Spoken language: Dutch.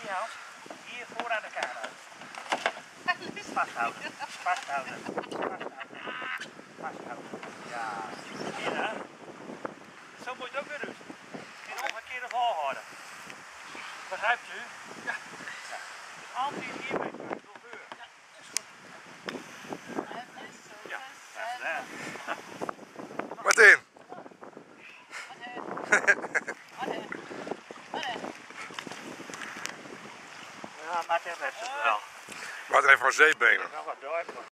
die hand hier voor aan de kano. Vasthouden, vasthouden, vasthouden, vasthouden. Ja, hier hè. Zo moet je het ook weer doen. In omgekeerde volgorde. Begrijpt u? Ja. Dus altijd hier met de chauffeur. Ja, is goed. Ja, dat is. Martin, Wel. Martin heeft gewoon zeepbenen. Nog wat door.